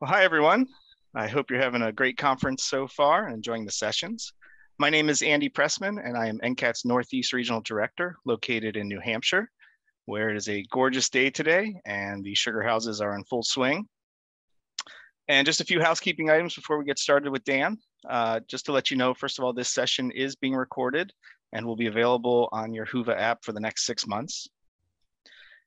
Well, hi, everyone. I hope you're having a great conference so far and enjoying the sessions. My name is Andy Pressman, and I am NCAT's Northeast Regional Director located in New Hampshire, where it is a gorgeous day today and the sugar houses are in full swing. And just a few housekeeping items before we get started with Dan. Uh, just to let you know, first of all, this session is being recorded and will be available on your Whova app for the next six months.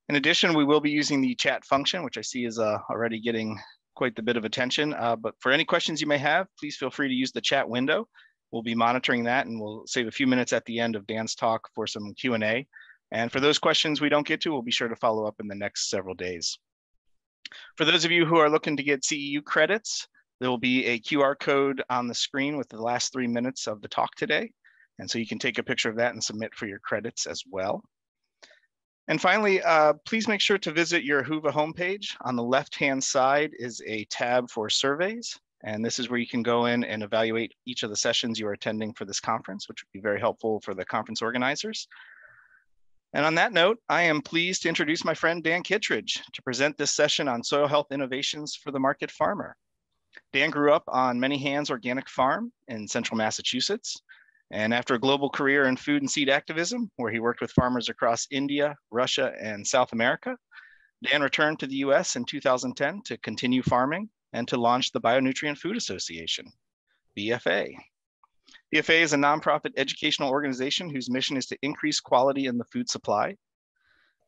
In addition, we will be using the chat function, which I see is uh, already getting quite the bit of attention. Uh, but for any questions you may have, please feel free to use the chat window. We'll be monitoring that and we'll save a few minutes at the end of Dan's talk for some Q&A. And for those questions we don't get to, we'll be sure to follow up in the next several days. For those of you who are looking to get CEU credits, there will be a QR code on the screen with the last three minutes of the talk today. And so you can take a picture of that and submit for your credits as well. And finally, uh, please make sure to visit your Whova homepage. On the left-hand side is a tab for surveys. And this is where you can go in and evaluate each of the sessions you are attending for this conference, which would be very helpful for the conference organizers. And on that note, I am pleased to introduce my friend Dan Kittredge to present this session on soil health innovations for the market farmer. Dan grew up on Many Hands Organic Farm in central Massachusetts. And after a global career in food and seed activism, where he worked with farmers across India, Russia, and South America, Dan returned to the US in 2010 to continue farming and to launch the Bionutrient Food Association, BFA. BFA is a nonprofit educational organization whose mission is to increase quality in the food supply.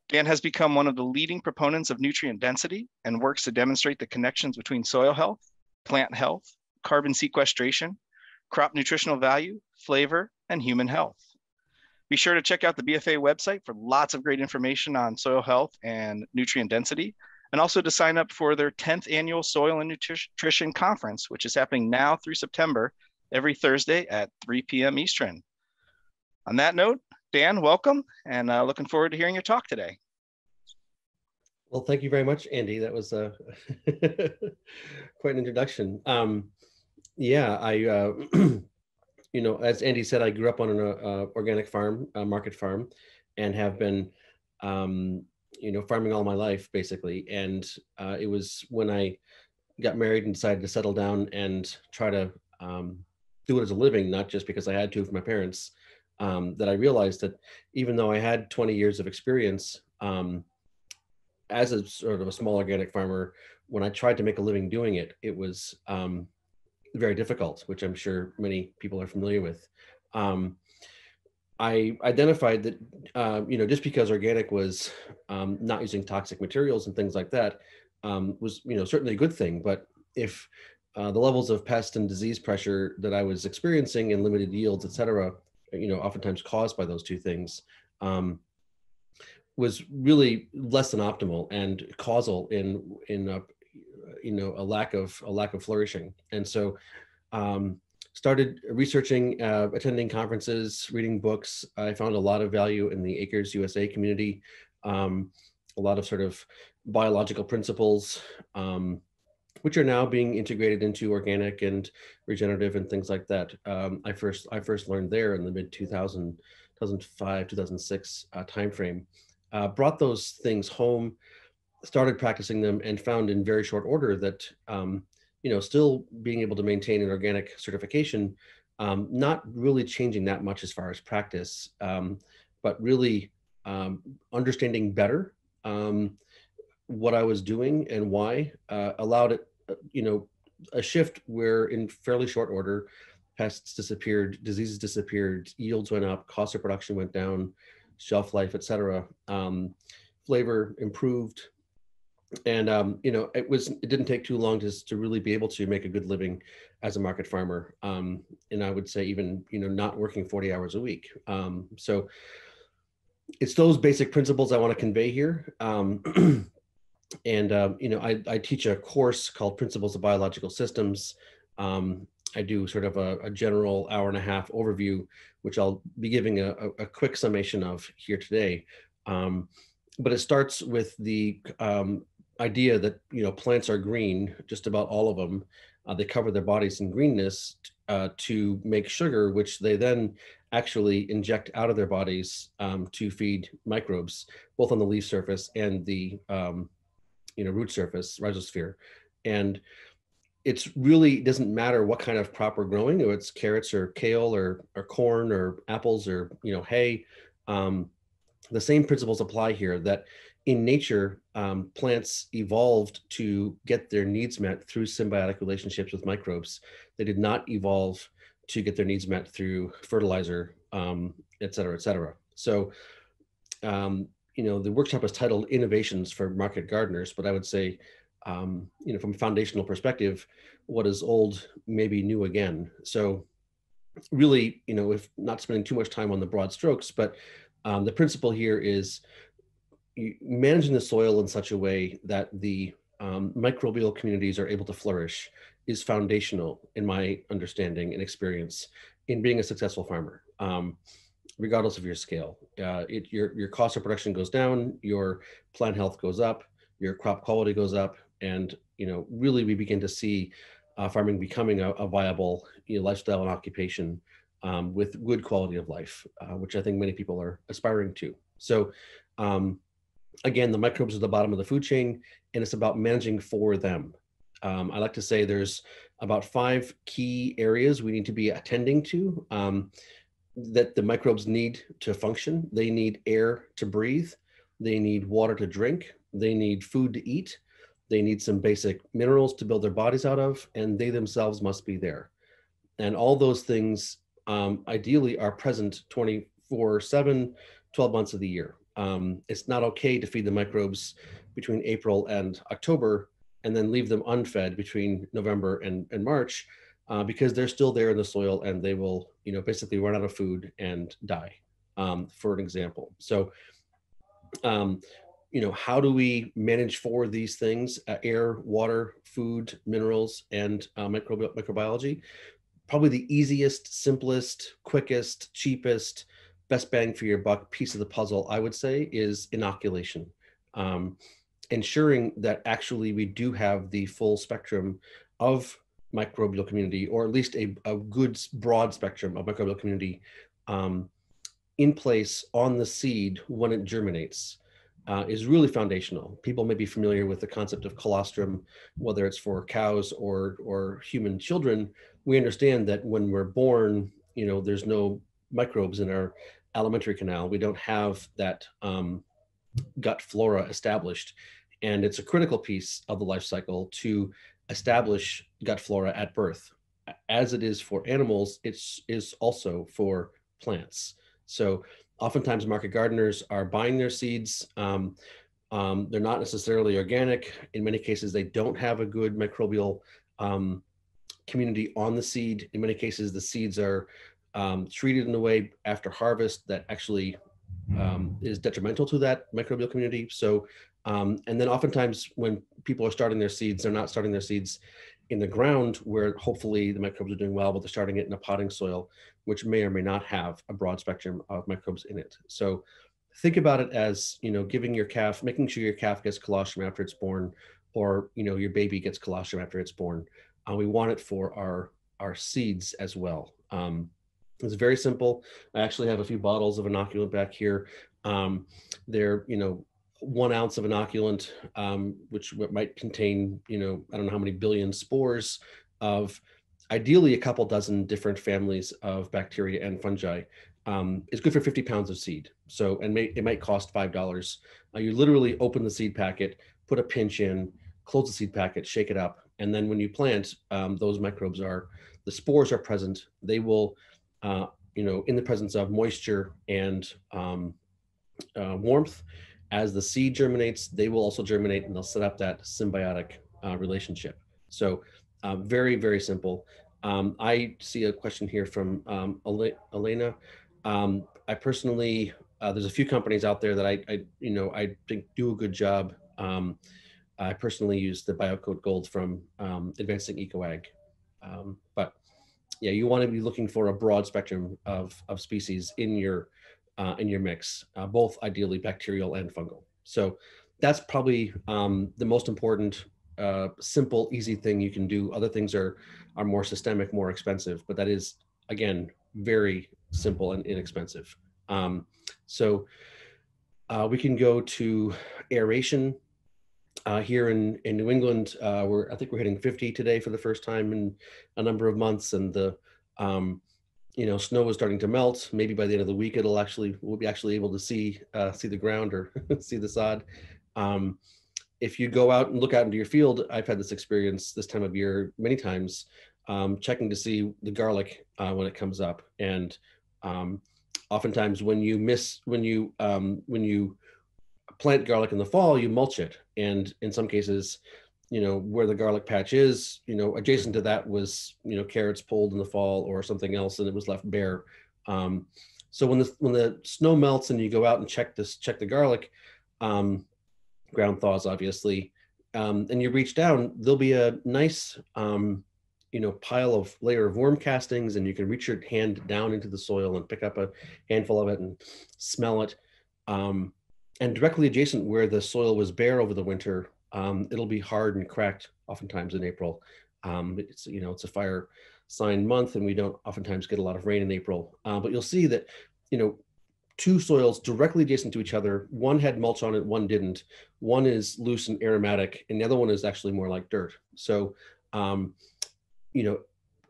Dan has become one of the leading proponents of nutrient density and works to demonstrate the connections between soil health, plant health, carbon sequestration, crop nutritional value, flavor, and human health. Be sure to check out the BFA website for lots of great information on soil health and nutrient density, and also to sign up for their 10th annual Soil and Nutrition Conference, which is happening now through September, every Thursday at 3 p.m. Eastern. On that note, Dan, welcome, and uh, looking forward to hearing your talk today. Well, thank you very much, Andy. That was uh, quite an introduction. Um, yeah, I, uh, you know, as Andy said, I grew up on an uh, organic farm, market farm, and have been, um, you know, farming all my life basically. And uh, it was when I got married and decided to settle down and try to um, do it as a living, not just because I had to from my parents, um, that I realized that even though I had 20 years of experience um, as a sort of a small organic farmer, when I tried to make a living doing it, it was um, very difficult, which I'm sure many people are familiar with. Um, I identified that, uh, you know, just because organic was um, not using toxic materials and things like that um, was, you know, certainly a good thing. But if uh, the levels of pest and disease pressure that I was experiencing and limited yields, et cetera, you know, oftentimes caused by those two things, um, was really less than optimal and causal in in uh, you know a lack of a lack of flourishing. And so um, started researching uh, attending conferences reading books. I found a lot of value in the acres usa community um, a lot of sort of biological principles um, which are now being integrated into organic and regenerative and things like that. Um, i first i first learned there in the mid 2000 2005 2006 uh, timeframe. Uh, brought those things home started practicing them and found in very short order that um, you know still being able to maintain an organic certification um, not really changing that much as far as practice um, but really um, understanding better um, what i was doing and why uh, allowed it uh, you know a shift where in fairly short order pests disappeared diseases disappeared yields went up cost of production went down shelf life etc um, flavor improved and um, you know it was it didn't take too long to, to really be able to make a good living as a market farmer. Um, and i would say even you know not working 40 hours a week. Um, so it's those basic principles i want to convey here. Um, and um, you know I, I, teach a course called principles of biological systems. Um, i do sort of a, a, general hour and a half overview which i'll be giving a, a quick summation of here today. But it starts with the um, idea that you know plants are green, just about all of them. Uh, they cover their bodies in greenness uh, to make sugar, which they then actually inject out of their bodies um, to feed microbes, both on the leaf surface and the um, you know root surface, rhizosphere. And it's really doesn't matter what kind of crop we're growing, if it's carrots or kale or, or corn or apples or you know hay. Um, the same principles apply here that in nature, um, plants evolved to get their needs met through symbiotic relationships with microbes. They did not evolve to get their needs met through fertilizer, um, et cetera, et cetera. So, um, you know, the workshop is titled Innovations for Market Gardeners, but I would say um, you know, from a foundational perspective, what is old may be new again. So really, you know, if not spending too much time on the broad strokes, but um, the principle here is managing the soil in such a way that the um, microbial communities are able to flourish is foundational in my understanding and experience in being a successful farmer, um, regardless of your scale. Uh, it, your, your cost of production goes down, your plant health goes up, your crop quality goes up, and you know really we begin to see uh, farming becoming a, a viable you know, lifestyle and occupation um, with good quality of life, uh, which I think many people are aspiring to. So um, again, the microbes are the bottom of the food chain, and it's about managing for them. Um, I like to say there's about five key areas we need to be attending to um, that the microbes need to function. They need air to breathe. They need water to drink. They need food to eat they need some basic minerals to build their bodies out of, and they themselves must be there. And all those things um, ideally are present 24 7, 12 months of the year. Um, it's not okay to feed the microbes between April and October and then leave them unfed between November and, and March uh, because they're still there in the soil and they will, you know, basically run out of food and die, um, for an example. So um, you know, how do we manage for these things, uh, air, water, food, minerals, and uh, microbi- microbiology? Probably the easiest, simplest, quickest, cheapest, best bang for your buck piece of the puzzle, I would say, is inoculation. Um, ensuring that actually we do have the full spectrum of microbial community, or at least a, a good broad spectrum of microbial community um, in place on the seed when it germinates uh, is really foundational. People may be familiar with the concept of colostrum, whether it's for cows or or human children. We understand that when we're born, you know, there's no microbes in our alimentary canal. We don't have that um, gut flora established, and it's a critical piece of the life cycle to establish gut flora at birth. As it is for animals, it's is also for plants. So oftentimes market gardeners are buying their seeds. Um, um, they're not necessarily organic. In many cases, they don't have a good microbial um, community on the seed. In many cases, the seeds are um, treated in a way after harvest that actually um, is detrimental to that microbial community. So, um, and then oftentimes when people are starting their seeds, they're not starting their seeds in the ground where hopefully the microbes are doing well, but they're starting it in a potting soil, which may or may not have a broad spectrum of microbes in it. So think about it as, you know, giving your calf, making sure your calf gets colostrum after it's born, or, you know, your baby gets colostrum after it's born. Uh, we want it for our, our seeds as well. Um, it's very simple. I actually have a few bottles of inoculant back here. Um, they're, you know, one ounce of inoculant, um, which might contain, you know, I don't know how many billion spores of ideally a couple dozen different families of bacteria and fungi, um, is good for 50 pounds of seed. So, and may, it might cost $5. Uh, you literally open the seed packet, put a pinch in, close the seed packet, shake it up. And then when you plant, um, those microbes are, the spores are present. They will, uh, you know, in the presence of moisture and um, uh, warmth, as the seed germinates, they will also germinate and they'll set up that symbiotic uh, relationship. So uh, very, very simple. Um, I see a question here from um, Elena. Um, I personally, uh, there's a few companies out there that I, I, you know, I think do a good job. Um, I personally use the BioCoat Gold from um, Advancing EcoAg. Um, but yeah, you want to be looking for a broad spectrum of, of species in your uh, in your mix, uh, both ideally bacterial and fungal. So that's probably um, the most important, uh, simple, easy thing you can do. Other things are are more systemic, more expensive, but that is again very simple and inexpensive. Um, so uh, we can go to aeration. Uh, here in, in New England, uh, we're I think we're hitting 50 today for the first time in a number of months, and the um, you know snow is starting to melt. Maybe by the end of the week, it'll actually we'll be actually able to see uh, see the ground or see the sod. Um, if you go out and look out into your field, I've had this experience this time of year many times, um, checking to see the garlic uh, when it comes up, and um, oftentimes when you miss when you um, when you plant garlic in the fall, you mulch it. And in some cases, you know, where the garlic patch is, you know, adjacent to that was, you know, carrots pulled in the fall or something else and it was left bare. Um, so when the when the snow melts and you go out and check this, check the garlic, um, ground thaws obviously, um, and you reach down, there'll be a nice, um, you know, pile of layer of worm castings, and you can reach your hand down into the soil and pick up a handful of it and smell it. Um, and directly adjacent where the soil was bare over the winter, um, it'll be hard and cracked oftentimes in April. Um, it's you know it's a fire sign month, and we don't oftentimes get a lot of rain in April. Uh, but you'll see that you know two soils directly adjacent to each other. One had mulch on it, one didn't. One is loose and aromatic, and the other one is actually more like dirt. So um, you know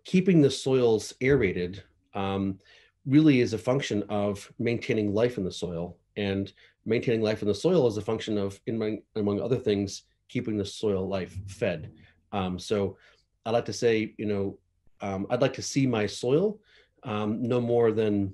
keeping the soils aerated um, really is a function of maintaining life in the soil and maintaining life in the soil is a function of, in among other things, keeping the soil life fed. Um, so I like to say, you know, um, I'd like to see my soil um, no more than,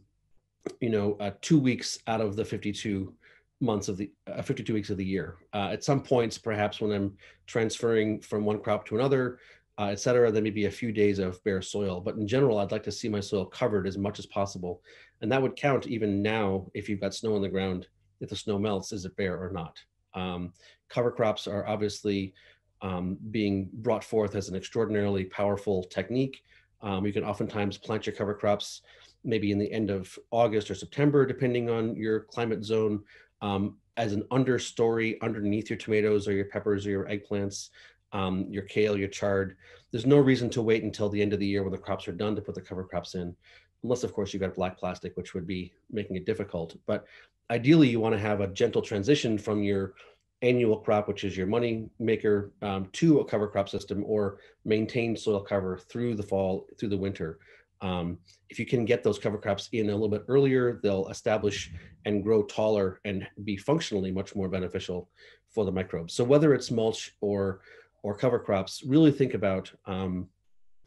you know, uh, two weeks out of the 52 months of the uh, 52 weeks of the year. Uh, at some points, perhaps when I'm transferring from one crop to another, uh, et cetera, there may be a few days of bare soil. But in general, I'd like to see my soil covered as much as possible. And that would count even now if you've got snow on the ground if the snow melts, is it bare or not? Um, cover crops are obviously um, being brought forth as an extraordinarily powerful technique. Um, you can oftentimes plant your cover crops maybe in the end of August or September, depending on your climate zone, um, as an understory underneath your tomatoes or your peppers or your eggplants, um, your kale, your chard. There's no reason to wait until the end of the year when the crops are done to put the cover crops in unless of course you've got black plastic, which would be making it difficult. But ideally you want to have a gentle transition from your annual crop, which is your money maker, um, to a cover crop system or maintain soil cover through the fall, through the winter. Um, if you can get those cover crops in a little bit earlier, they'll establish and grow taller and be functionally much more beneficial for the microbes. So whether it's mulch or or cover crops, really think about um,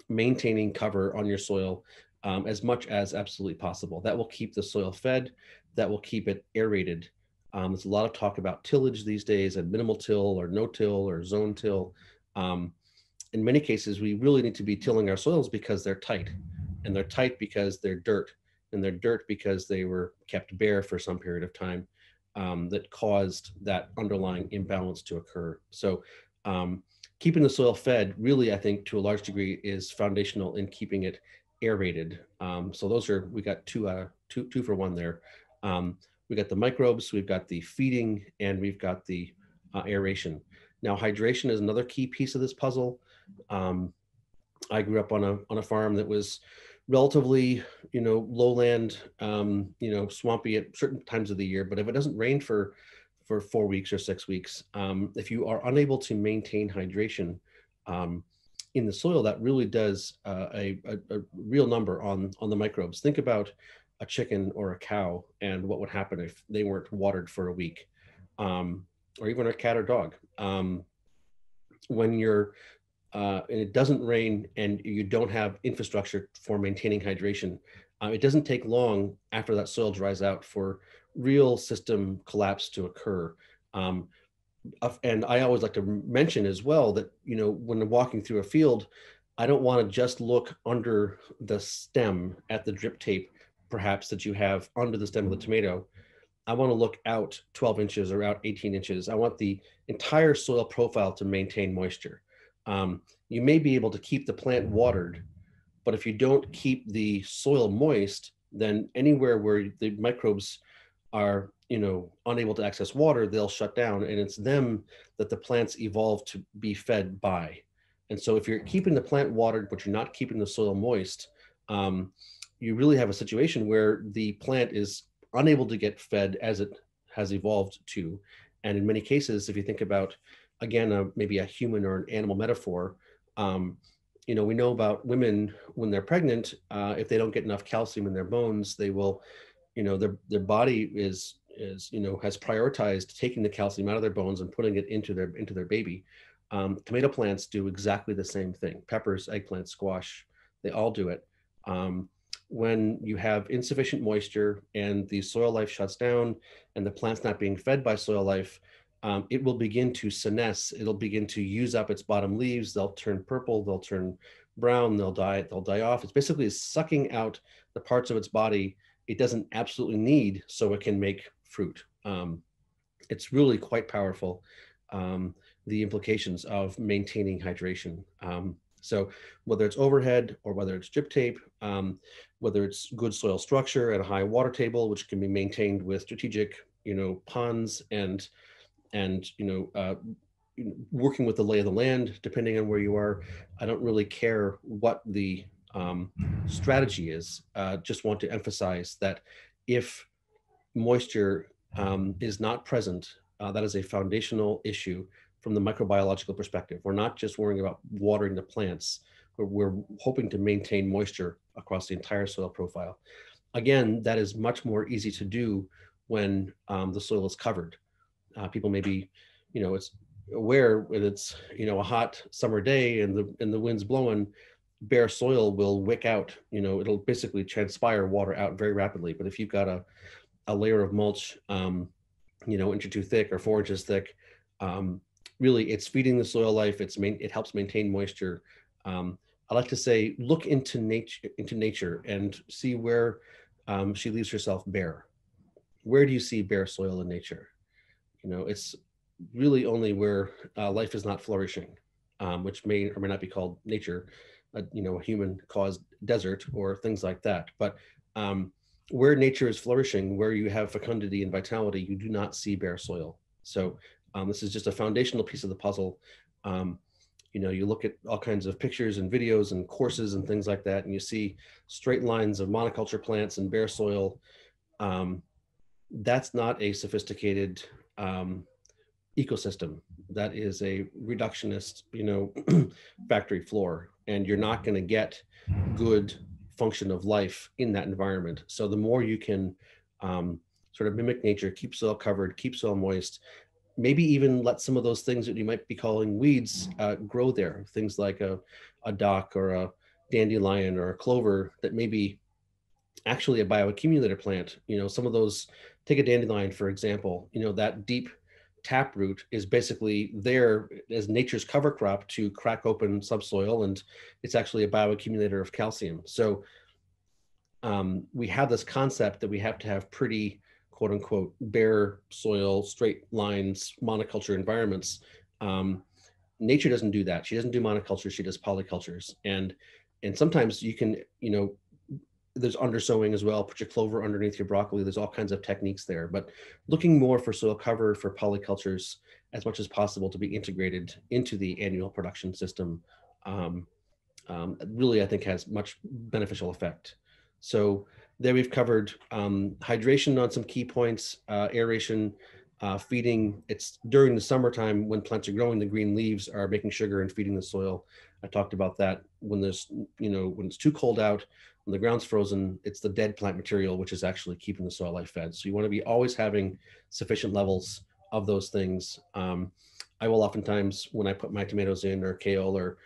maintaining cover on your soil um, as much as absolutely possible. That will keep the soil fed that will keep it aerated. Um, there's a lot of talk about tillage these days and minimal till or no till or zone till. Um, in many cases, we really need to be tilling our soils because they're tight and they're tight because they're dirt and they're dirt because they were kept bare for some period of time um, that caused that underlying imbalance to occur. So um, keeping the soil fed really, I think to a large degree is foundational in keeping it aerated. Um, so those are, we got two, uh, two, two for one there. Um, we got the microbes, we've got the feeding, and we've got the uh, aeration. Now, hydration is another key piece of this puzzle. Um, I grew up on a on a farm that was relatively, you know, lowland, um, you know, swampy at certain times of the year. But if it doesn't rain for for four weeks or six weeks, um, if you are unable to maintain hydration um, in the soil, that really does uh, a, a, a, real number on on the microbes. Think about a chicken or a cow and what would happen if they weren't watered for a week um, or even a cat or dog um, when you're uh, and it doesn't rain and you don't have infrastructure for maintaining hydration uh, it doesn't take long after that soil dries out for real system collapse to occur um, and i always like to mention as well that you know when I'm walking through a field i don't want to just look under the stem at the drip tape perhaps that you have under the stem of the tomato, I want to look out 12 inches or out 18 inches. I want the entire soil profile to maintain moisture. Um, you may be able to keep the plant watered, but if you don't keep the soil moist, then anywhere where the microbes are, you know, unable to access water, they'll shut down, and it's them that the plants evolve to be fed by. And so, if you're keeping the plant watered, but you're not keeping the soil moist, um, you really have a situation where the plant is unable to get fed as it has evolved to. And in many cases, if you think about again, a, maybe a human or an animal metaphor, um, you know, we know about women when they're pregnant, uh, if they don't get enough calcium in their bones, they will, you know, their their body is is you know has prioritized taking the calcium out of their bones and putting it into their into their baby. Um, tomato plants do exactly the same thing. Peppers, eggplant, squash, they all do it. Um, when you have insufficient moisture and the soil life shuts down and the plant's not being fed by soil life, um, it will begin to senesce. It'll begin to use up its bottom leaves. They'll turn purple. They'll turn brown. They'll die. They'll die off. It's basically sucking out the parts of its body it doesn't absolutely need so it can make fruit. Um, it's really quite powerful. Um, the implications of maintaining hydration. Um, so whether it's overhead or whether it's drip tape, um, whether it's good soil structure at a high water table, which can be maintained with strategic, you know, ponds and and you know, uh, working with the lay of the land, depending on where you are. I don't really care what the um, strategy is. Uh, just want to emphasize that if moisture um, is not present, uh, that is a foundational issue from the microbiological perspective. We're not just worrying about watering the plants, but we're hoping to maintain moisture across the entire soil profile. Again, that is much more easy to do when um, the soil is covered. Uh, people may be, you know, it's aware when it's, you know, a hot summer day and the and the wind's blowing, bare soil will wick out, you know, it'll basically transpire water out very rapidly. But if you've got a, a layer of mulch, um, you know, inch or two thick or four inches thick, um, really it's feeding the soil life. It's main, it helps maintain moisture. Um, I like to say, look into nature, into nature and see where um, she leaves herself bare. Where do you see bare soil in nature? You know, it's really only where uh, life is not flourishing, um, which may or may not be called nature, a, you know, a human caused desert or things like that. But um, where nature is flourishing, where you have fecundity and vitality, you do not see bare soil. So um, this is just a foundational piece of the puzzle. Um, you know, you look at all kinds of pictures and videos and courses and things like that, and you see straight lines of monoculture plants and bare soil. Um, that's not a sophisticated um, ecosystem. That is a reductionist, you know, factory floor and you're not going to get good function of life in that environment. So the more you can um, sort of mimic nature, keep soil covered, keep soil moist, maybe even let some of those things that you might be calling weeds uh, grow there. Things like a, a dock or a dandelion or a clover that may be actually a bioaccumulator plant. You know, some of those, take a dandelion, for example, you know, that deep taproot is basically there as nature's cover crop to crack open subsoil and it's actually a bioaccumulator of calcium. So um, we have this concept that we have to have pretty quote unquote bare soil straight lines monoculture environments. Um, nature doesn't do that. She doesn't do monoculture. She does polycultures. And and sometimes you can you know there's undersowing as well. Put your clover underneath your broccoli. There's all kinds of techniques there, but looking more for soil cover for polycultures as much as possible to be integrated into the annual production system. Um, um, really, I think has much beneficial effect. So there we've covered um, hydration on some key points, uh, aeration, uh, feeding. It's during the summertime when plants are growing, the green leaves are making sugar and feeding the soil. I talked about that when there's, you know, when it's too cold out, when the ground's frozen, it's the dead plant material, which is actually keeping the soil life fed. So you want to be always having sufficient levels of those things. Um, I will oftentimes, when I put my tomatoes in or kale or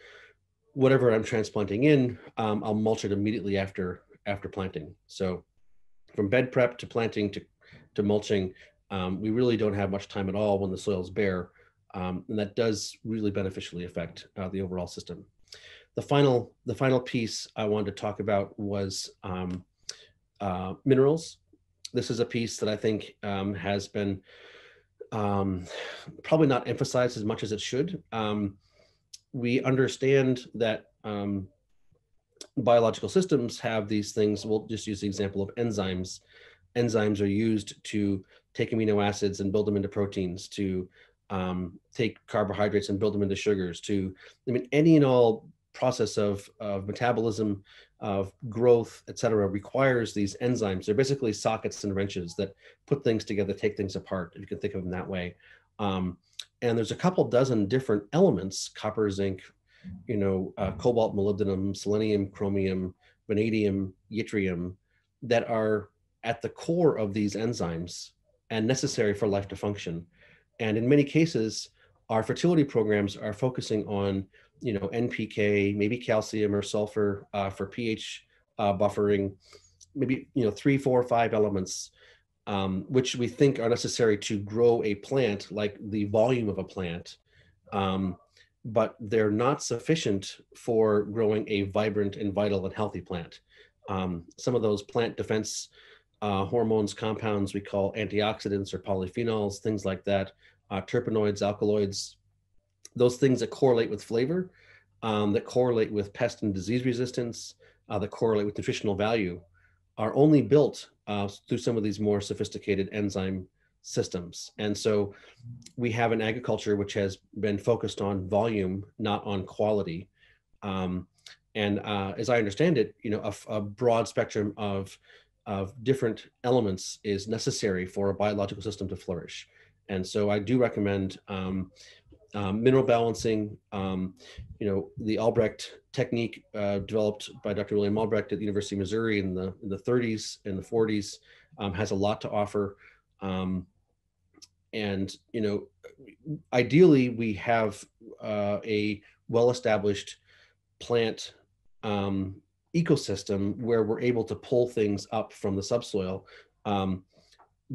whatever I'm transplanting in, um, I'll mulch it immediately after after planting. So from bed prep to planting to, to mulching, um, we really don't have much time at all when the soil is bare. Um, and that does really beneficially affect uh, the overall system the final the final piece I wanted to talk about was um, uh, minerals. This is a piece that I think um, has been um, probably not emphasized as much as it should. Um, we understand that um, biological systems have these things. We'll just use the example of enzymes. Enzymes are used to take amino acids and build them into proteins, to um, take carbohydrates and build them into sugars, to, I mean, any and all process of, of metabolism, of growth, et cetera, requires these enzymes. They're basically sockets and wrenches that put things together, take things apart, if you can think of them that way. Um, and there's a couple dozen different elements, copper, zinc, you know, uh, cobalt, molybdenum, selenium, chromium, vanadium, yttrium, that are at the core of these enzymes and necessary for life to function. And in many cases, our fertility programs are focusing on, you know, NPK, maybe calcium or sulfur uh, for pH uh, buffering, maybe you know three, four, five elements, um, which we think are necessary to grow a plant, like the volume of a plant, um, but they're not sufficient for growing a vibrant and vital and healthy plant. Um, some of those plant defense uh, hormones, compounds we call antioxidants or polyphenols, things like that, uh, terpenoids, alkaloids, those things that correlate with flavor, um, that correlate with pest and disease resistance, uh, that correlate with nutritional value, are only built uh, through some of these more sophisticated enzyme systems. And so we have an agriculture which has been focused on volume, not on quality. Um, and uh, as I understand it, you know, a, a broad spectrum of of different elements is necessary for a biological system to flourish. And so I do recommend um, um, mineral balancing. Um, you know, the Albrecht technique uh, developed by Dr. William Albrecht at the University of Missouri in the in the 30s and the 40s um, has a lot to offer. Um, and you know, ideally, we have uh, a well-established plant um, ecosystem where we're able to pull things up from the subsoil. Um,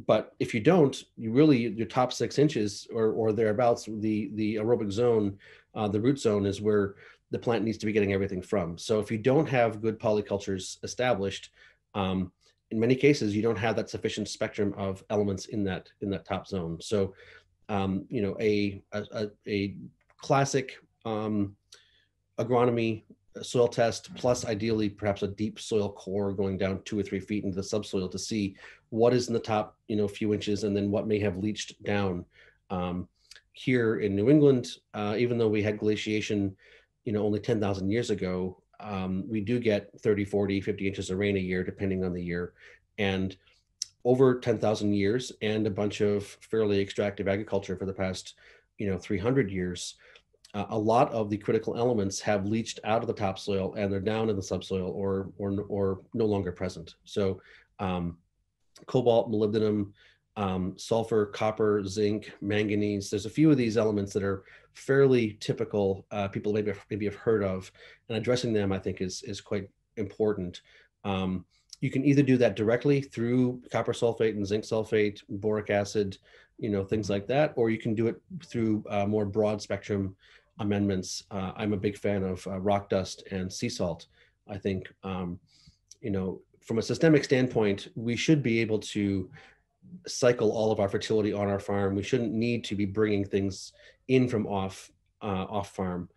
but if you don't, you really your top six inches or or thereabouts, the the aerobic zone, uh, the root zone is where the plant needs to be getting everything from. So if you don't have good polycultures established, um, in many cases you don't have that sufficient spectrum of elements in that in that top zone. So um, you know a a, a classic um, agronomy soil test plus ideally perhaps a deep soil core going down two or three feet into the subsoil to see what is in the top you know few inches and then what may have leached down. Um, here in new england uh, even though we had glaciation you know only 10,000 years ago um, we do get 30 40 50 inches of rain a year depending on the year and over 10,000 years and a bunch of fairly extractive agriculture for the past you know 300 years uh, a lot of the critical elements have leached out of the topsoil and they're down in the subsoil or or or no longer present. So um, cobalt, molybdenum, um, sulfur, copper, zinc, manganese. There's a few of these elements that are fairly typical. Uh, people maybe maybe have heard of, and addressing them I think is is quite important. Um, you can either do that directly through copper sulfate and zinc sulfate, boric acid, you know things like that, or you can do it through uh, more broad spectrum amendments. Uh, I'm a big fan of uh, rock dust and sea salt. I think, um, you know, from a systemic standpoint, we should be able to cycle all of our fertility on our farm. We shouldn't need to be bringing things in from off uh, off farm.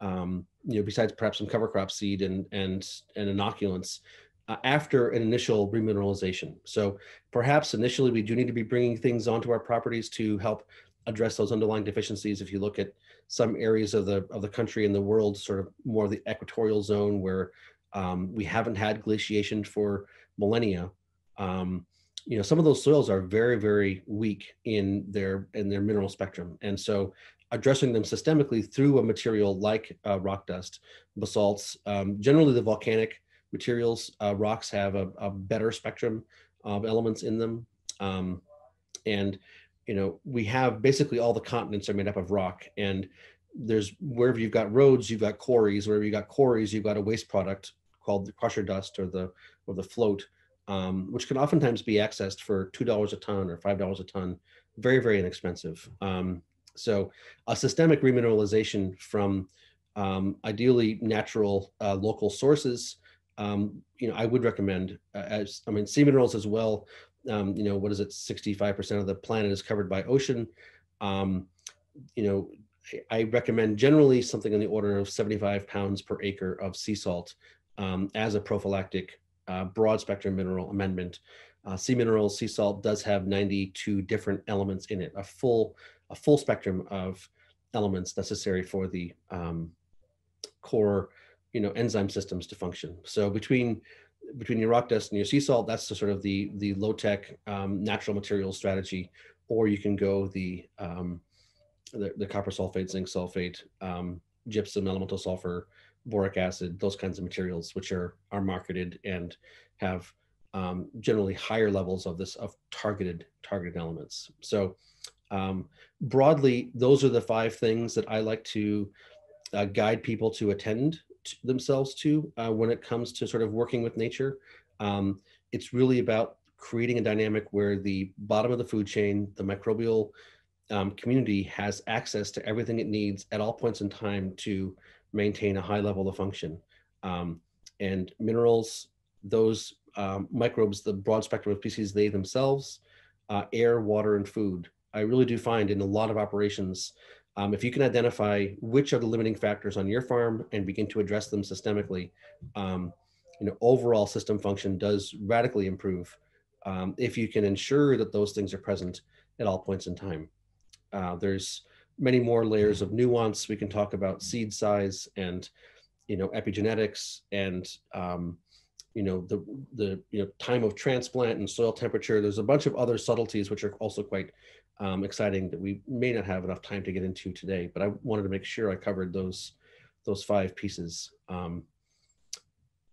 Um, you know, besides perhaps some cover crop seed and and and inoculants. Uh, after an initial remineralization. So perhaps initially we do need to be bringing things onto our properties to help address those underlying deficiencies. If you look at some areas of the of the country and the world, sort of more of the equatorial zone where um, we haven't had glaciation for millennia. Um, you know, some of those soils are very, very weak in their in their mineral spectrum, and so addressing them systemically through a material like uh, rock dust, basalts, um, generally the volcanic materials, uh, rocks have a, a, better spectrum of elements in them, um, and you know, we have basically all the continents are made up of rock and there's wherever you've got roads, you've got quarries, wherever you got quarries, you've got a waste product called the crusher dust or the, or the float, um, which can oftentimes be accessed for $2 a ton or $5 a ton, very, very inexpensive. Um, so a systemic remineralization from um, ideally natural uh, local sources, um, you know, I would recommend uh, as, I mean, sea minerals as well um, you know, what is it? 65% of the planet is covered by ocean. Um, you know, I recommend generally something in the order of 75 pounds per acre of sea salt um, as a prophylactic uh, broad spectrum mineral amendment. Uh, sea minerals, sea salt does have 92 different elements in it, a full, a full spectrum of elements necessary for the um, core, you know, enzyme systems to function. So between between your rock dust and your sea salt, that's the sort of the the low tech um, natural materials strategy, or you can go the um, the, the copper sulfate, zinc sulfate, um, gypsum, elemental sulfur, boric acid, those kinds of materials, which are are marketed and have um, generally higher levels of this of targeted targeted elements. So um, broadly, those are the five things that I like to uh, guide people to attend themselves to uh, when it comes to sort of working with nature. Um, it's really about creating a dynamic where the bottom of the food chain, the microbial um, community has access to everything it needs at all points in time to maintain a high level of function. Um, and minerals, those um, microbes, the broad spectrum of species, they themselves, uh, air, water, and food. I really do find in a lot of operations, um, if you can identify which are the limiting factors on your farm and begin to address them systemically, um, you know, overall system function does radically improve um, if you can ensure that those things are present at all points in time. Uh, there's many more layers of nuance. We can talk about seed size and, you know, epigenetics and, um, you know, the, the, you know, time of transplant and soil temperature. There's a bunch of other subtleties which are also quite um, exciting that we may not have enough time to get into today, but I wanted to make sure I covered those, those five pieces um,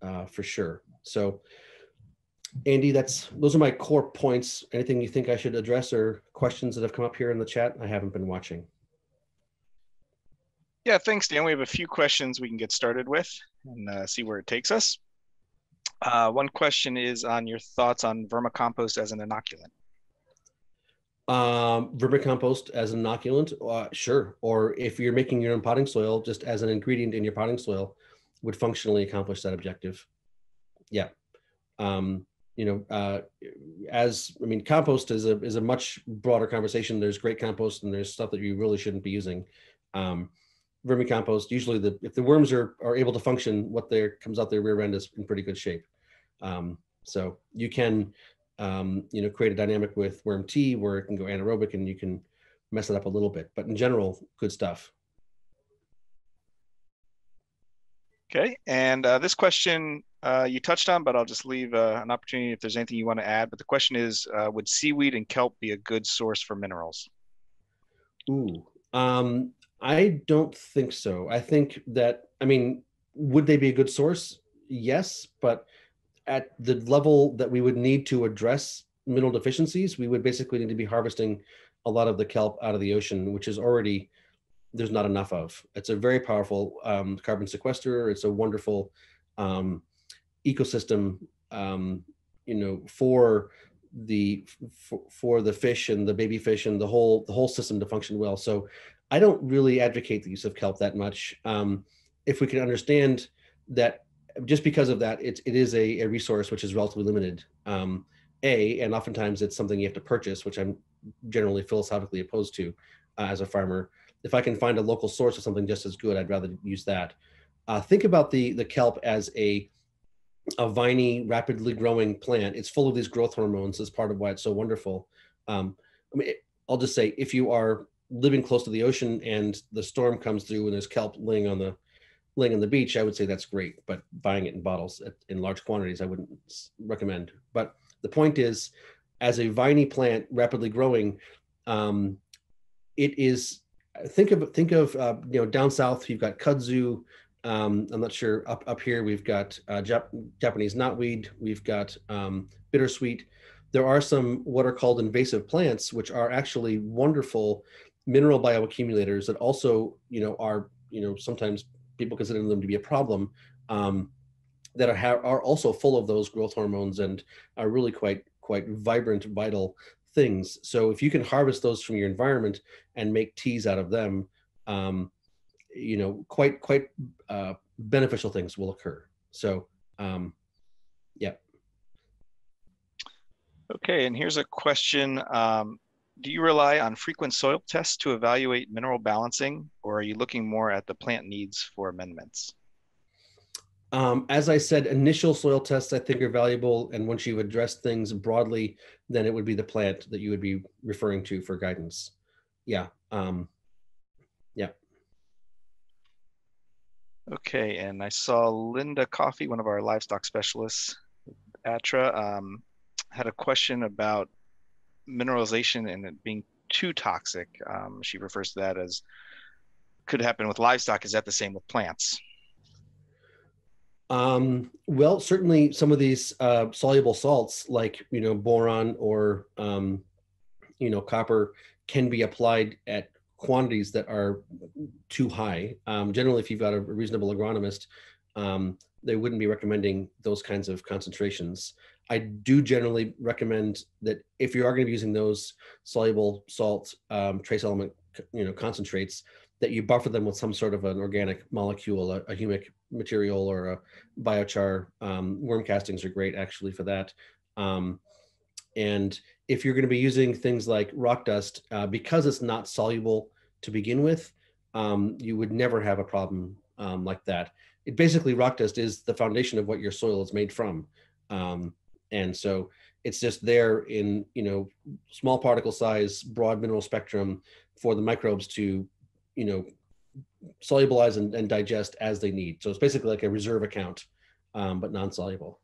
uh, for sure. So Andy, that's those are my core points. Anything you think I should address or questions that have come up here in the chat? I haven't been watching. Yeah, thanks, Dan. We have a few questions we can get started with and uh, see where it takes us. Uh, one question is on your thoughts on vermicompost as an inoculant. Um, vermicompost as an inoculant, uh, sure. Or if you're making your own potting soil, just as an ingredient in your potting soil, would functionally accomplish that objective. Yeah. Um, you know, uh, as I mean, compost is a is a much broader conversation. There's great compost, and there's stuff that you really shouldn't be using. Um, vermicompost usually the if the worms are are able to function, what there comes out their rear end is in pretty good shape. Um, so you can um, you know create a dynamic with worm tea where it can go anaerobic and you can mess it up a little bit, but in general, good stuff. Okay, and uh, this question uh, you touched on, but I'll just leave uh, an opportunity if there's anything you want to add. But the question is, uh, would seaweed and kelp be a good source for minerals? Ooh, um, I don't think so. I think that, I mean, would they be a good source? Yes, but at the level that we would need to address mineral deficiencies, we would basically need to be harvesting a lot of the kelp out of the ocean, which is already there's not enough of. It's a very powerful um, carbon sequester. It's a wonderful um, ecosystem, um, you know, for the for, for the fish and the baby fish and the whole the whole system to function well. So I don't really advocate the use of kelp that much. Um, if we can understand that just because of that, it, it is a, a resource which is relatively limited. Um, a, and oftentimes it's something you have to purchase, which I'm generally philosophically opposed to uh, as a farmer if I can find a local source of something just as good, I'd rather use that. Uh, think about the the kelp as a a viney, rapidly growing plant. It's full of these growth hormones. That's part of why it's so wonderful. Um, I mean, it, I'll just say, if you are living close to the ocean and the storm comes through and there's kelp laying on the laying on the beach, I would say that's great. But buying it in bottles at, in large quantities, I wouldn't recommend. But the point is, as a viney plant, rapidly growing, um, it is think of think of uh, you know down south you've got kudzu. Um, I'm not sure up up here we've got uh, Jap- Japanese knotweed. We've got um, bittersweet. There are some what are called invasive plants, which are actually wonderful mineral bioaccumulators that also you know are you know sometimes people consider them to be a problem. Um, that are are also full of those growth hormones and are really quite quite vibrant, vital things. So if you can harvest those from your environment and make teas out of them, um, you know, quite quite uh, beneficial things will occur. So, um, yeah. Okay, and here's a question. Um, do you rely on frequent soil tests to evaluate mineral balancing, or are you looking more at the plant needs for amendments? Um, as I said, initial soil tests I think are valuable, and once you've addressed things broadly, then it would be the plant that you would be referring to for guidance. Yeah. Um, yeah. Okay, and I saw Linda Coffey, one of our livestock specialists, ATTRA, um, had a question about mineralization and it being too toxic. Um, she refers to that as could happen with livestock. Is that the same with plants? Um, well, certainly some of these uh, soluble salts, like you know boron or um, you know copper, can be applied at quantities that are too high. Um, generally, if you've got a reasonable agronomist, um, they wouldn't be recommending those kinds of concentrations. I do generally recommend that if you are going to be using those soluble salt um, trace element, you know, concentrates, that you buffer them with some sort of an organic molecule, a, a humic material or a biochar. Um, worm castings are great actually for that. Um, and if you're going to be using things like rock dust, uh, because it's not soluble to begin with, um, you would never have a problem um, like that. It basically rock dust is the foundation of what your soil is made from, um, and so it's just there in you know small particle size, broad mineral spectrum for the microbes to you know solubilize and, and digest as they need. So it's basically like a reserve account, um, but non-soluble.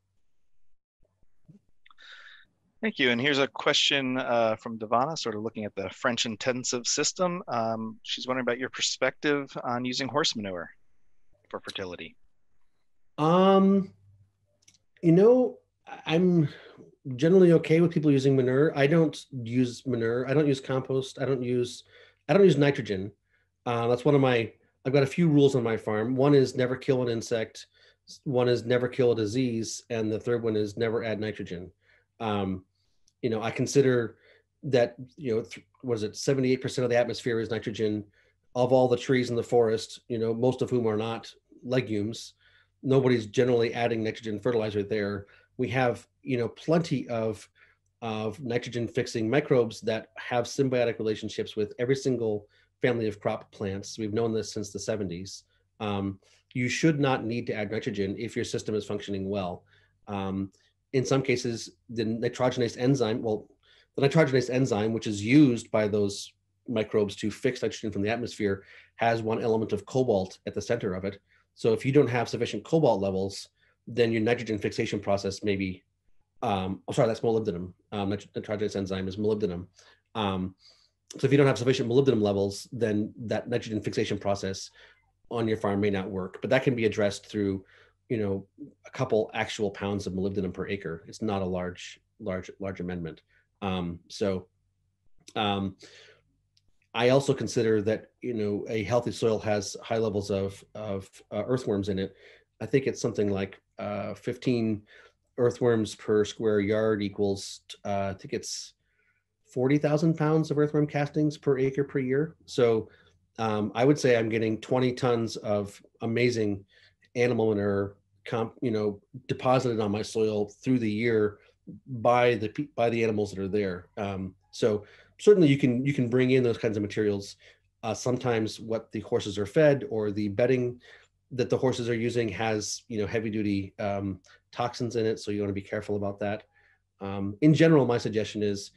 Thank you. And here's a question uh, from Devana, sort of looking at the French intensive system. Um, she's wondering about your perspective on using horse manure for fertility. Um, you know, I'm generally okay with people using manure. I don't use manure. I don't use compost. I don't use, I don't use nitrogen. Uh, that's one of my, I've got a few rules on my farm. One is never kill an insect. One is never kill a disease. And the third one is never add nitrogen. Um, you know, I consider that, you know, th- was it 78% of the atmosphere is nitrogen of all the trees in the forest, you know, most of whom are not legumes. Nobody's generally adding nitrogen fertilizer there. We have, you know, plenty of of nitrogen fixing microbes that have symbiotic relationships with every single family of crop plants. We've known this since the 70s. Um, you should not need to add nitrogen if your system is functioning well. Um, in some cases, the nitrogenase enzyme, well, the nitrogenase enzyme, which is used by those microbes to fix nitrogen from the atmosphere, has one element of cobalt at the center of it. So if you don't have sufficient cobalt levels, then your nitrogen fixation process may be, um, oh, sorry, that's molybdenum. Um, nitrogenase enzyme is molybdenum. Um, so if you don't have sufficient molybdenum levels, then that nitrogen fixation process on your farm may not work. But that can be addressed through, you know, a couple actual pounds of molybdenum per acre. It's not a large, large, large amendment. Um, so um, I also consider that you know a healthy soil has high levels of of uh, earthworms in it. I think it's something like uh, 15 earthworms per square yard equals. Uh, I think it's 40,000 pounds of earthworm castings per acre per year. So um, I would say I'm getting 20 tons of amazing animal manure, comp, you know, deposited on my soil through the year by the by the animals that are there. Um, so certainly you can you can bring in those kinds of materials. Uh, sometimes what the horses are fed or the bedding that the horses are using has you know heavy duty um, toxins in it, so you want to be careful about that. Um, in general, my suggestion is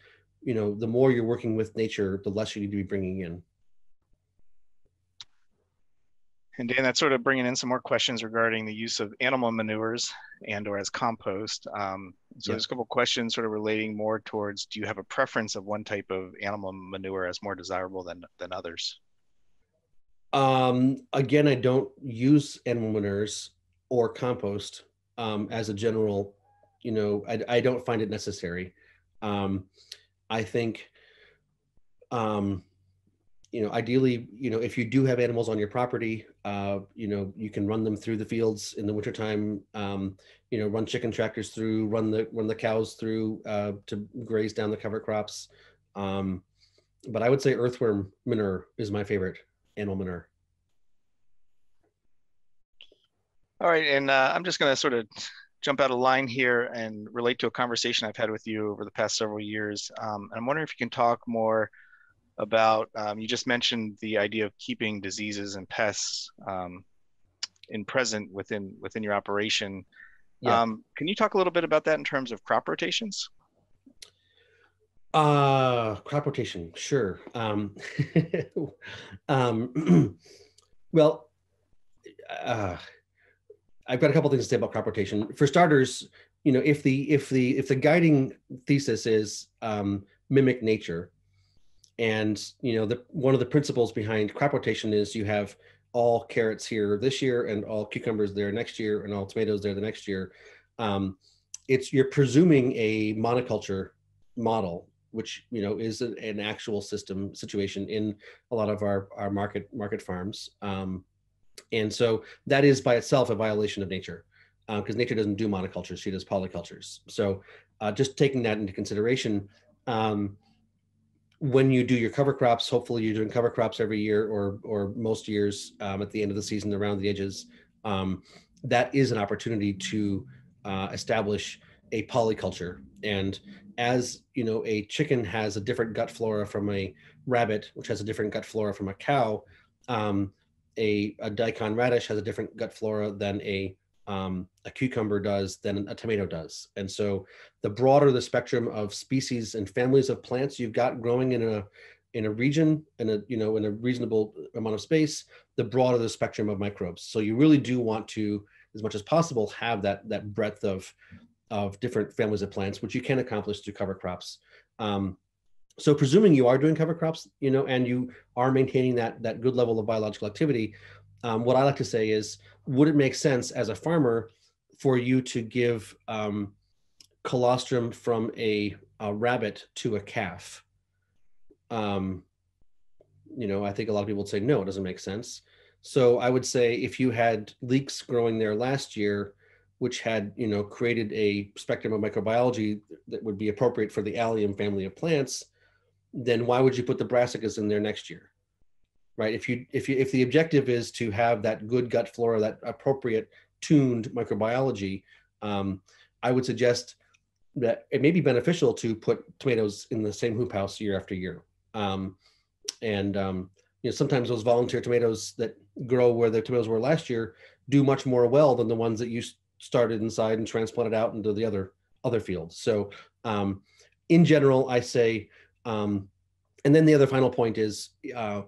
you know, the more you're working with nature, the less you need to be bringing in. And Dan, that's sort of bringing in some more questions regarding the use of animal manures and or as compost. Um, so yeah. there's a couple questions sort of relating more towards, do you have a preference of one type of animal manure as more desirable than, than others? Um, again, I don't use animal manures or compost um, as a general, you know, I, I don't find it necessary. Um, I think, um, you know, ideally, you know, if you do have animals on your property, uh, you know, you can run them through the fields in the wintertime, um, you know, run chicken tractors through, run the run the cows through uh, to graze down the cover crops. Um, but I would say earthworm manure is my favorite animal manure. All right, and uh, I'm just going to sort of jump out of line here and relate to a conversation I've had with you over the past several years. Um, and I'm wondering if you can talk more about, um, you just mentioned the idea of keeping diseases and pests um, in present within, within your operation. Yeah. Um, can you talk a little bit about that in terms of crop rotations? Uh, crop rotation, sure. Um, um, well, uh, I've got a couple things to say about crop rotation. For starters, you know, if the if the if the guiding thesis is um, mimic nature, and you know, the one of the principles behind crop rotation is you have all carrots here this year and all cucumbers there next year and all tomatoes there the next year. Um, it's you're presuming a monoculture model, which you know is an, an actual system situation in a lot of our our market market farms. Um, and so that is by itself a violation of nature because uh, nature doesn't do monocultures, she does polycultures. So uh, just taking that into consideration, um, when you do your cover crops, hopefully you're doing cover crops every year or or most years um, at the end of the season around the edges. Um, that is an opportunity to uh, establish a polyculture. And as you know, a chicken has a different gut flora from a rabbit, which has a different gut flora from a cow. Um, a, a daikon radish has a different gut flora than a um, a cucumber does than a tomato does. And so the broader the spectrum of species and families of plants you've got growing in a in a region in a you know in a reasonable amount of space, the broader the spectrum of microbes. So you really do want to, as much as possible, have that that breadth of of different families of plants, which you can accomplish through cover crops. Um, so presuming you are doing cover crops, you know, and you are maintaining that that good level of biological activity, um, what I like to say is, would it make sense as a farmer for you to give um, colostrum from a, a, rabbit to a calf? Um, you know, I think a lot of people would say, no, it doesn't make sense. So I would say if you had leeks growing there last year, which had, you know, created a spectrum of microbiology that would be appropriate for the allium family of plants, then why would you put the brassicas in there next year? Right? If you if you if the objective is to have that good gut flora, that appropriate tuned microbiology, um, I would suggest that it may be beneficial to put tomatoes in the same hoop house year after year. Um, and um, you know sometimes those volunteer tomatoes that grow where the tomatoes were last year do much more well than the ones that you started inside and transplanted out into the other other fields. So um, in general, I say, um, and then the other final point is uh,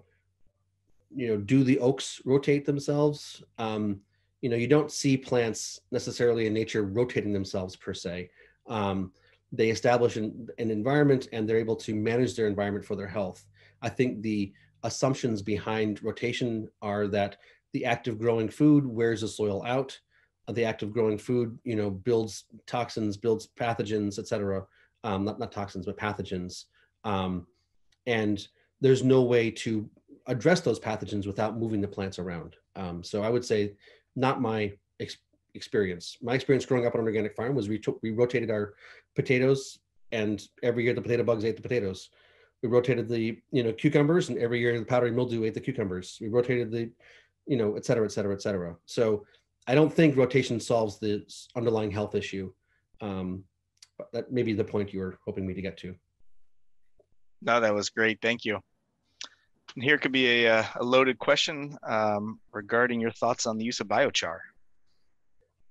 you know, do the oaks rotate themselves? Um, you know, you don't see plants necessarily in nature rotating themselves per se. Um, they establish an, an environment and they're able to manage their environment for their health. I think the assumptions behind rotation are that the act of growing food wears the soil out. The act of growing food, you know, builds toxins, builds pathogens, etc. Um, not, not toxins, but pathogens. Um, and there's no way to address those pathogens without moving the plants around. Um, so I would say not my ex- experience. My experience growing up on an organic farm was we, we rotated our potatoes and every year the potato bugs ate the potatoes. We rotated the, you know, cucumbers and every year the powdery mildew ate the cucumbers. We rotated the, you know, et cetera, et cetera, et cetera. So I don't think rotation solves the underlying health issue. Um, that may be the point you were hoping me to get to. No, that was great. Thank you. And here could be a, uh, a loaded question um, regarding your thoughts on the use of biochar.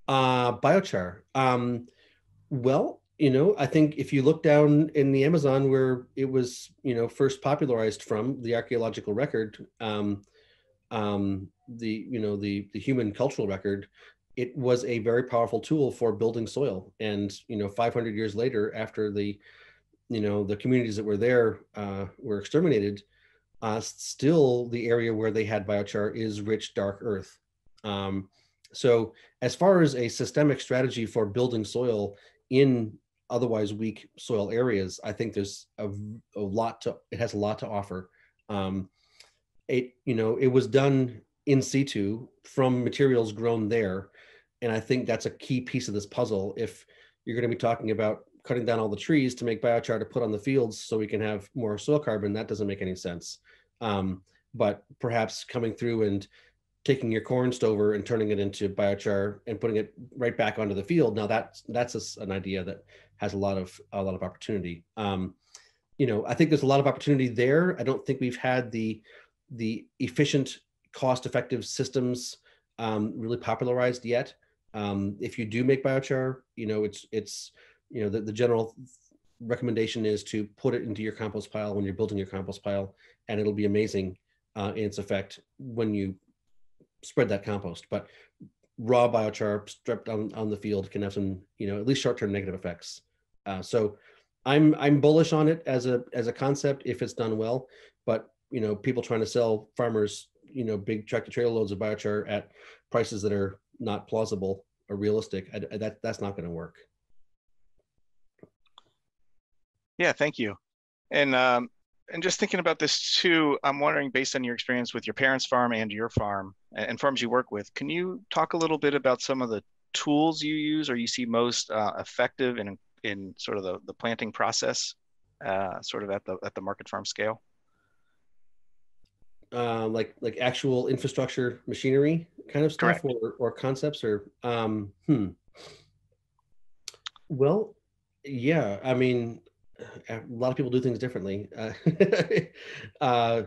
Uh, biochar. Um, well, you know, I think if you look down in the Amazon where it was, you know, first popularized from the archaeological record, um, um, the, you know, the, the human cultural record, it was a very powerful tool for building soil. And, you know, 500 years later, after the, you know, the communities that were there uh, were exterminated, uh, still the area where they had biochar is rich dark earth. Um, so as far as a systemic strategy for building soil in otherwise weak soil areas, I think there's a, a lot to, it has a lot to offer. Um, it, you know, it was done in situ from materials grown there. And I think that's a key piece of this puzzle. If you're going to be talking about cutting down all the trees to make biochar to put on the fields so we can have more soil carbon, that doesn't make any sense. Um, but perhaps coming through and taking your corn stover and turning it into biochar and putting it right back onto the field. Now that's that's a, an idea that has a lot of a lot of opportunity. Um, you know, I think there's a lot of opportunity there. I don't think we've had the the efficient, cost-effective systems um, really popularized yet. Um, if you do make biochar, you know, it's it's you know, the, the general recommendation is to put it into your compost pile when you're building your compost pile, and it'll be amazing uh, in its effect when you spread that compost. But raw biochar stripped on, on the field can have some, you know, at least short-term negative effects. Uh, so I'm I'm bullish on it as a as a concept if it's done well, but you know, people trying to sell farmers, you know, big tractor trailer loads of biochar at prices that are not plausible or realistic, I, I- that that's not going to work. Yeah, thank you. And um, and just thinking about this too, I'm wondering, based on your experience with your parents' farm and your farm and, farms you work with, can you talk a little bit about some of the tools you use or you see most uh, effective in in sort of the, the planting process, uh, sort of at the at the market farm scale? Um, like like actual infrastructure machinery kind of stuff or, or concepts or um hmm. Well, yeah, I mean a lot of people do things differently. Uh, uh,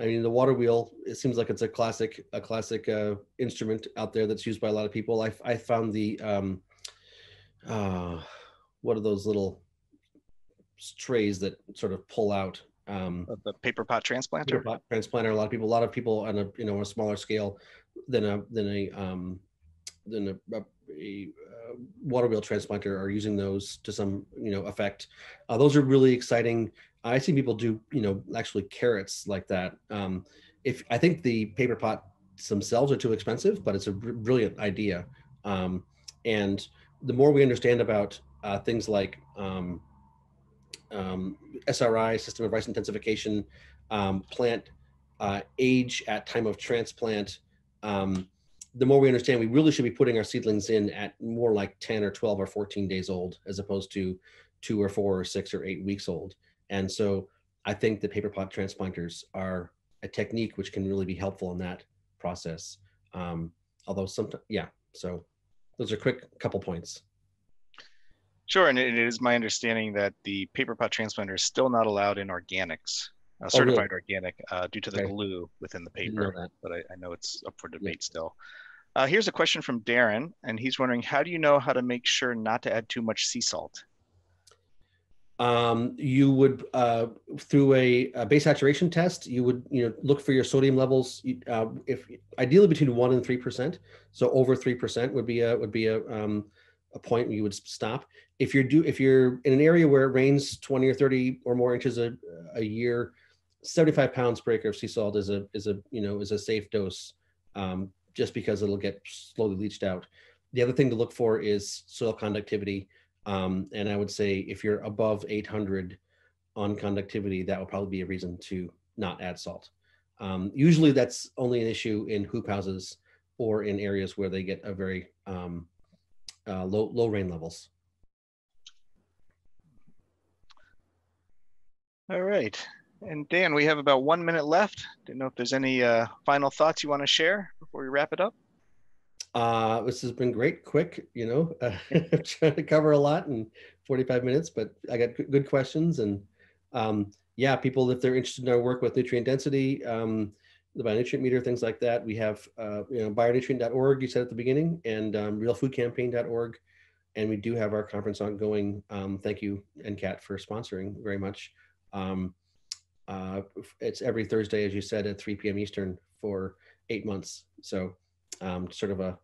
I mean, the water wheel. It seems like it's a classic, a classic uh, instrument out there that's used by a lot of people. I I found the um, uh, what are those little trays that sort of pull out? Um, The paper pot transplanter? paper pot transplanter. A lot of people, a lot of people on a you know a smaller scale than a than a um, than a, a, a uh, water wheel transplanter are using those to some you know effect. Uh, those are really exciting. I see people do you know actually carrots like that. Um, if I think the paper pot themselves are too expensive, but it's a br- brilliant idea. Um, and the more we understand about uh, things like um, um, SRI, system of rice intensification, um, plant uh, age at time of transplant, um, the more we understand, we really should be putting our seedlings in at more like 10 or 12 or 14 days old, as opposed to two or four or six or eight weeks old. And so I think the paper pot transplanters are a technique which can really be helpful in that process. Um, although sometimes, yeah, so those are quick couple points. Sure, and it is my understanding that the paper pot transplanter is still not allowed in organics, uh, Oh, really? certified organic, uh, due to the Okay. glue within the paper. But I, I know it's up for debate still. Uh, here's a question from Darren, and he's wondering, how do you know how to make sure not to add too much sea salt? um, you would uh, through a, a base saturation test you would you know look for your sodium levels you- uh, if ideally between one and three percent so over three percent would be a would be a um, a point where you would stop if you're do if you're in an area where it rains 20 or 30 or more inches a, a year 75 pounds per acre of sea salt is a is a you know is a safe dose um, just because it'll get slowly leached out the other thing to look for is soil conductivity um, and I would say if you're above 800 on conductivity, that would probably be a reason to not add salt. Um, usually that's only an issue in hoop houses or in areas where they get a very um, uh, low, low rain levels. All right. And Dan, we have about one minute left. Didn't know if there's any uh, final thoughts you want to share before we wrap it up. Uh, this has been great, quick, you know, uh, trying to cover a lot in 45 minutes, but I got good- questions. And um, yeah, people, if they're interested in our work with nutrient density, um, the bionutrient meter, things like that, we have, uh, you know, bionutrient.org, you said at the beginning, and um, realfoodcampaign.org. And we do have our conference ongoing. Um, thank you, NCAT, for sponsoring very much. Um, uh, it's every Thursday, as you said, at 3 p.m. Eastern for eight months. So um, sort of a,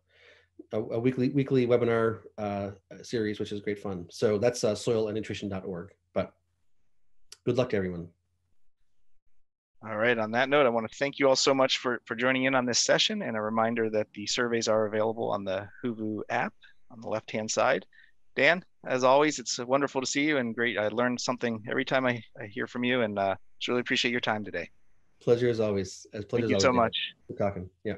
a, a weekly weekly webinar uh, series, which is great fun. So that's uh, soilandnutrition.org. But good luck to everyone. All right. On that note, I want to thank you all so much for, for joining in on this session and a reminder that the surveys are available on the Whova app on the left-hand side. Dan, as always, it's wonderful to see you and great. I learned something every time I, I hear from you and uh, just really appreciate your time today. Pleasure as always. As pleasure Thank you as so always, David. much. Good talking. Yeah.